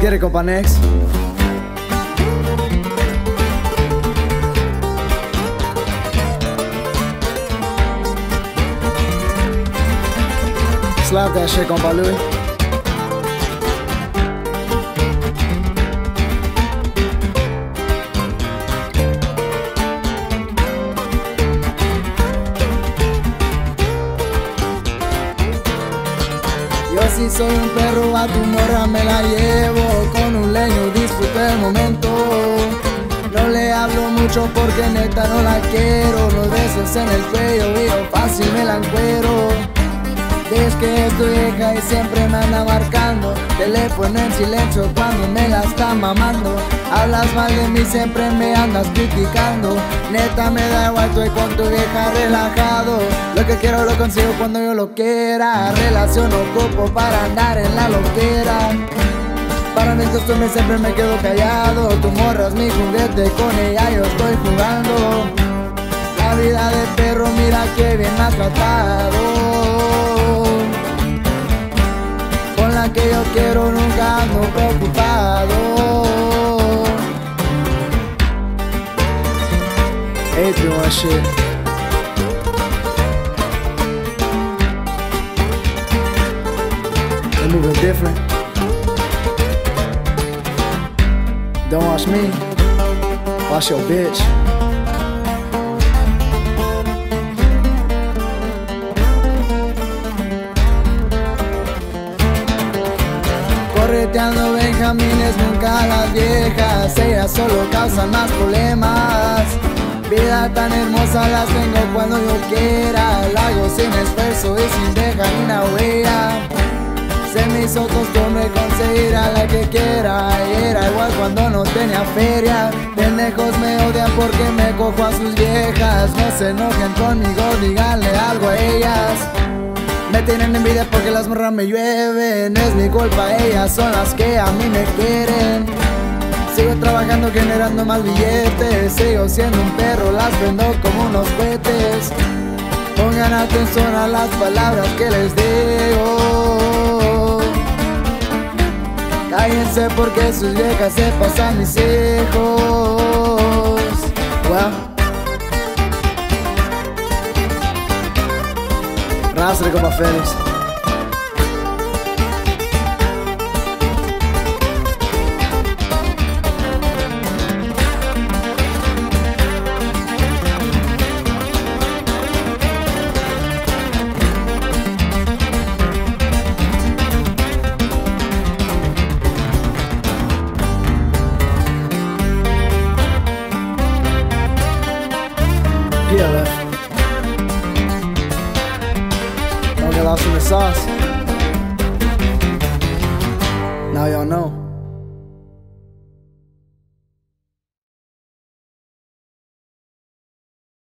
mi compa Nex. Slap that shit, compa Louis. Sí soy un perro, a tu morra me la llevo. Con un leño disfruto el momento. No le hablo mucho porque neta no la quiero. Los besos en el cuello y fácil me la encuero es que es tu hija y siempre me anda marcando. Teléfono en silencio cuando me la está mamando. Hablas mal de mí, siempre me andas criticando. Neta me da igual, estoy con tu vieja relajado. Lo que quiero lo consigo cuando yo lo quiera. Relación ocupo para andar en la loquera. Para mis costumbres siempre me quedo callado. Tu morra es mi juguete, con ella yo estoy jugando. La vida de perro, mira que bien me quiero nunca ando preocupado. Adrian shit. Different. Don't watch me, watch your bitch. Correteando benjamines, nunca las viejas. Ellas solo causan más problemas. Vida tan hermosa las tengo cuando yo quiera. La hago sin esfuerzo y sin dejar una huella. Se me hizo costumbre conseguir a la que quiera. Y era igual cuando no tenía feria. Pendejos me odian porque me cojo a sus viejas. No se enojen conmigo, díganle algo a ellas me tienen envidia porque las morras me llueven. Es mi culpa, ellas son las que a mí me quieren. Sigo trabajando generando más billetes. Sigo siendo un perro, las vendo como unos cohetes. Pongan atención a las palabras que les digo. Cállense porque sus viejas se pasan mis hijos Astrid Copa Fênix. The sauce. Now y'all know.